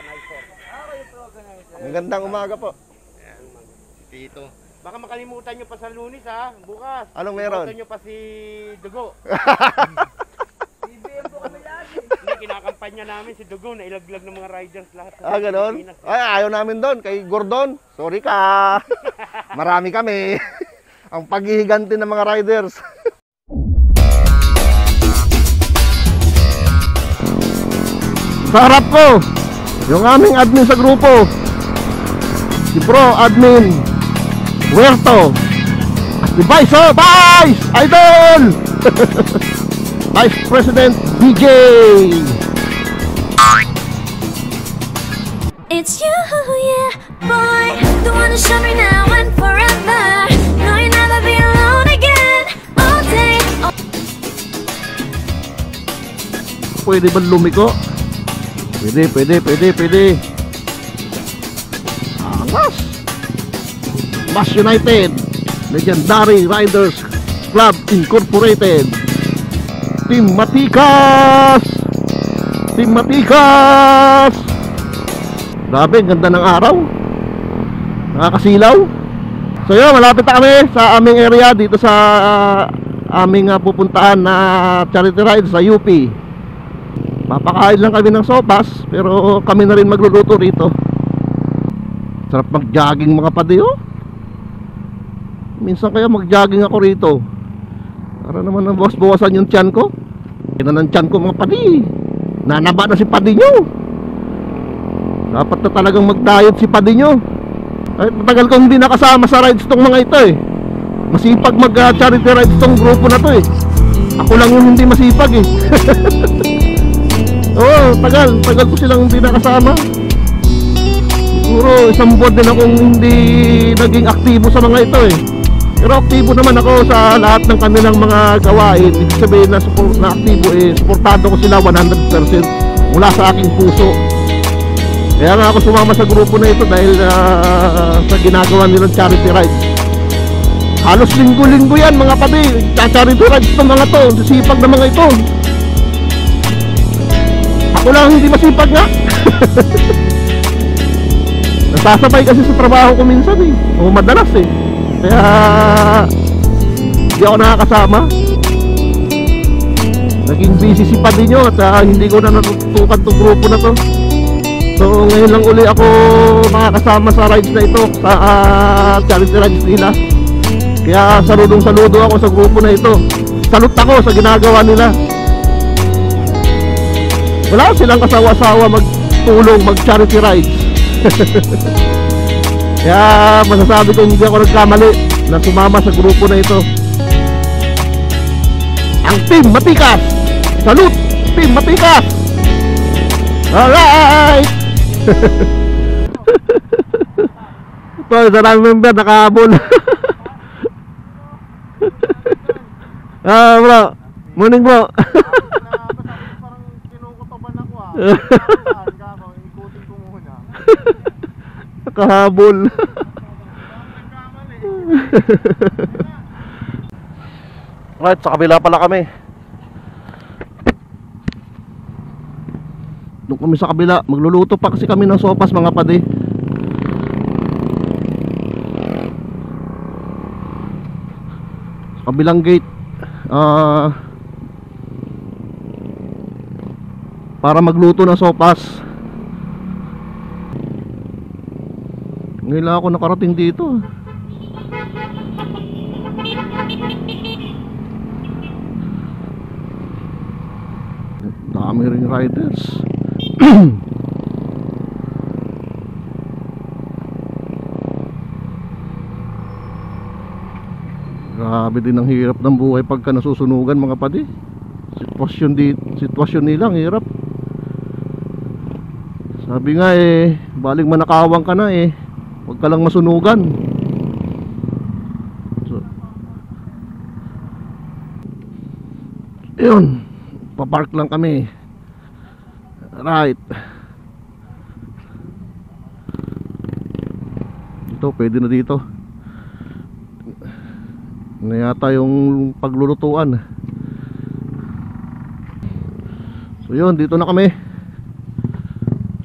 organizer. Magandang umaga po. Ayan, si Tito. Baka makalimutan nyo pa sa lunis ha, bukas. Anong meron? Iboto nyo pa si Dugo. BBM po kami lagi. Hindi, kinakampanya namin si Dugo na ilaglag ng mga riders lahat. Ah, ganon? Pilipinas. Ay, ayaw namin doon. Kay Gordon. Sorry ka. Marami kami. Ang paghihiganti ng mga riders. sa harap ko, yung aming admin sa grupo. Si Pro Admin Huerto. Si Vice, oh, Vice! Idol! Vice President DJ. It's you, yeah, boy. The one show me now and forever. No, you'll never be alone again. All day, all Pwede ba lumiko? Pwede, pwede, pwede, pwede. Angas! Mas United, Legendary Riders Club Incorporated. Team Matikas! Team Matikas! Grabe, ganda ng araw. Nakakasilaw. So yun, malapit na kami sa aming area dito sa ah, aming ah, pupuntahan na charity ride sa UP. Papakain lang kami ng sopas pero kami na rin magluluto rito. Sarap mag-jogging mga padi oh. Minsan kaya mag-jogging ako rito. Para naman na bawas-bawasan yung tiyan ko. Kaya ng tiyan ko mga padi. Nanaba na si padi nyo. Dapat na talagang mag-diet si padi nyo. Kahit matagal kong hindi nakasama sa rides tong mga ito eh. Masipag mag-charity rides tong grupo na to eh. Ako lang yung hindi masipag eh. Oo, tagal. Tagal ko silang hindi nakasama. Siguro isang buwan din akong hindi naging aktibo sa mga ito eh. Pero aktibo naman ako sa lahat ng kanilang mga gawain. Ibig sabihin na, support, na aktibo eh, suportado ko sila 100% mula sa aking puso. Kaya nga ako sumama sa grupo na ito dahil ah, sa ginagawa nilang charity rides. Halos linggo-linggo yan mga pabi. Charity rides itong mga to. Sisipag na mga ito. Lang hindi masipag nga. Nasasabay kasi sa trabaho ko minsan eh. O madalas eh. Kaya hindi ako nakakasama. Naging busy si Padinyo at ah, hindi ko na natutukan tong grupo na to. So ngayon lang uli ako makakasama sa rides na ito sa ah, charity rides nila. Kaya saludong saludo ako sa grupo na ito. Salute ako sa ginagawa nila. Wala silang kasawa-sawa magtulong, mag-charity rides. Kaya masasabi ko hindi ako nagkamali na sumama sa grupo na ito. Ang Team Matikas! Salute! Team Matikas! Alright! Ito, isa lang member nakahabol. ah, bro. Morning, bro. parang kinukutoban ako ah. Saan ka ako? Ikutin ko muna. Nakahabol. right, sa kabila pala kami. Doon kami sa kabila. Magluluto pa kasi kami ng sopas mga padi. Sa kabilang gate. Ah... para magluto ng sopas. Ngayon lang ako nakarating dito. Dami rin riders. Grabe din ang hirap ng buhay pagka nasusunugan mga padi. Sitwasyon di sitwasyon nila ang hirap. Sabi nga eh, baling manakawang ka na eh. Huwag ka lang masunugan. So, yun. Papark lang kami. Right. Ito, pwede na dito. Na yata yung paglulutuan. So yun, dito na kami.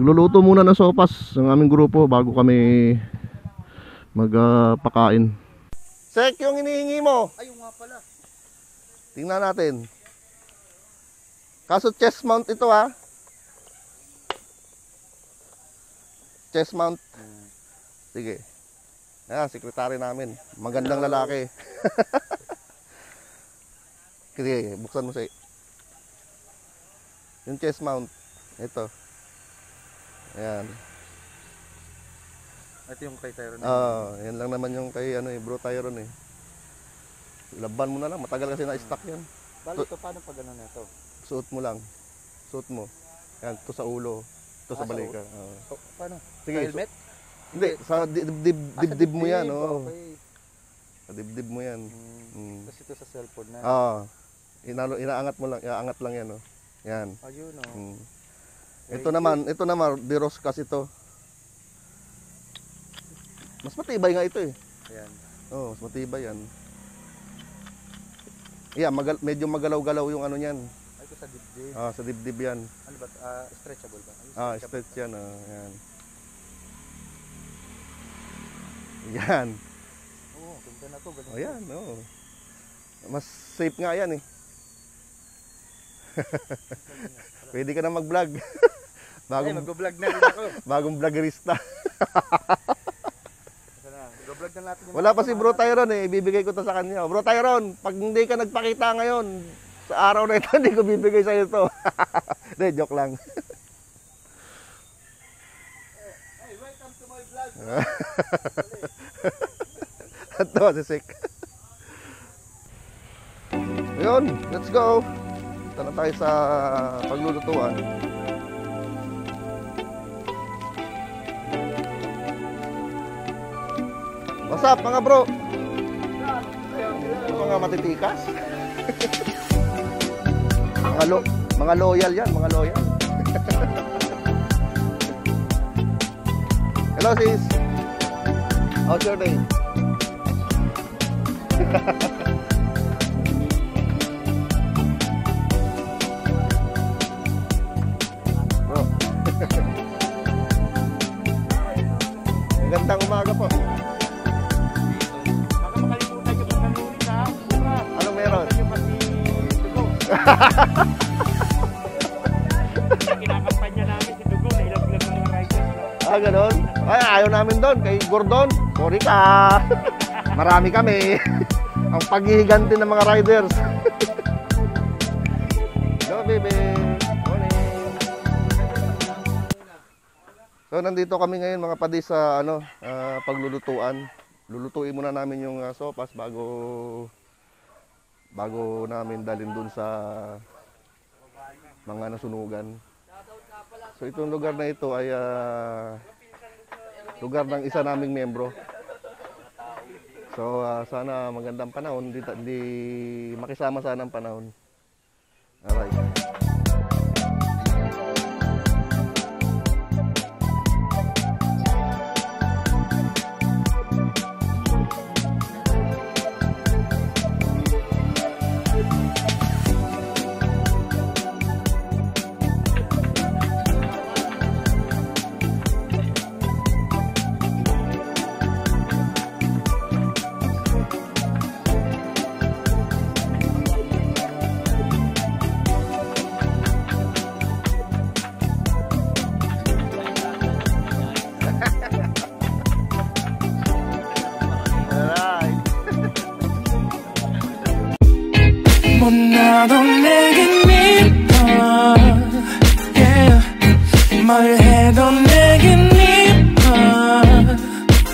Nagluluto muna ng sopas ng aming grupo bago kami magpakain. Sek, yung hinihingi mo. Ayun nga pala. Tingnan natin. Kaso chest mount ito ha. Chest mount. Sige. Ayan, sekretary namin. Magandang lalaki. Sige, buksan mo sa Yung chest mount. Ito. Ayan. Ito yung kay Tyron. Ah, yan lang naman yung kay ano eh, Bro Tyron eh. Laban mo na lang, matagal kasi na-stock yan. Bali, ito paano pag ano nito? Suot mo lang. Suot mo. Yan, to sa ulo, to sa Ah, sa balikat. Oo. Oh, paano? Sige, Sa helmet? Hindi, sa dibdib, Ah, sa dibdib mo yan, oh. Okay. Sa dibdib mo yan. Mm. Mm. Tapos ito sa cellphone na. Ah. Inalo, inaangat mo lang, iaangat lang yan, oh. Yan. Ayun oh. Mm. Ito naman, ito naman, Diroscas ito. Mas matibay nga ito eh. Ayan. Oo, mas matibay yan. Yeah, magal medyo magalaw-galaw yung ano niyan. Ay, ito sa dibdib. Ah, sa dibdib yan. Ano ba? ah, stretchable ba? Ah, stretchable. stretch yan, ah. Yan. Yan. Oo, ganda na to. Ganda Oh, yan, oo. Mas safe nga yan eh. Pwede ka na mag-vlog. Ay, bagong, mag-vlog na rin ako. bagong vloggerista. Ito. Mag-vlog na natin Wala pa si Bro. Tyron eh. Ibibigay ko to sa kanya. Bro Tyron, pag hindi ka nagpakita ngayon, sa araw na ito, hindi ko bibigay sa'yo to. Hindi, joke lang. Hey, welcome to my vlog. Ito, si Sik. Ayun, let's go. Punta na tayo sa paglulutuan. What's up mga bro? Mga matitikas. mga lo mga loyal yan, mga loyal. Hello sis. How's your day? Bro. Magandang umaga po. Kinakampanya namin si dugo. Nailaglag ng mga riders. Ah, ganon? Ay, ayaw namin doon. Kay Gordon. Sorry ka. Marami kami. Ang paghihiganti ng mga riders. Hello, baby. So, nandito kami ngayon mga padi sa ano, ah, paglulutuan. Lulutuin muna namin yung ah, sopas bago bago namin dalhin dun sa mga nasunugan. So itong lugar na ito ay ah, lugar ng isa naming membro. So ah, sana magandang panahon, hindi, hindi makisama sana ang panahon. Alright. 못나도 내겐 미워 yeah. 뭘 해도 내겐 미워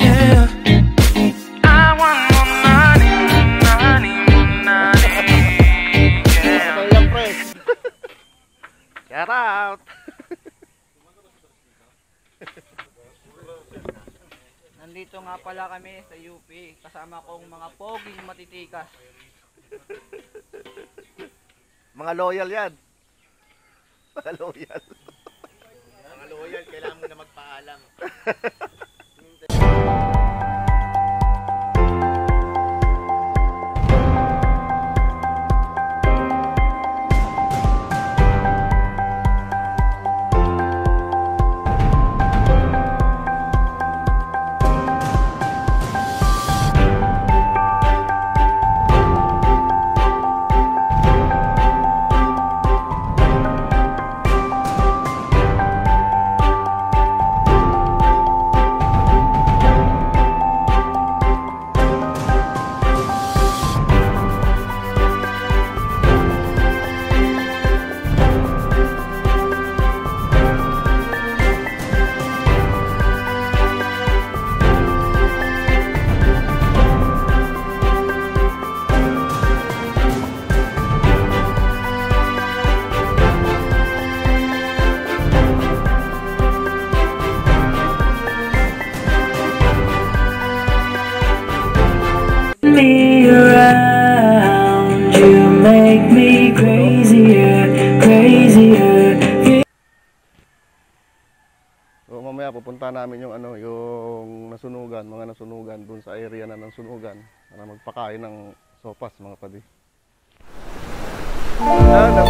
yeah. I want more money, more money, more money yeah. So yan, pre. Shout out. Nandito nga pala kami sa UP, kasama kong mga poging matitikas. Mga loyal yan. Mga loyal. Mga loyal, kailangan mo na magpaalam. Pupunta namin yung ano, yung nasunugan, mga nasunugan dun sa area na ng sunugan para magpakain ng sopas mga padi. Maganda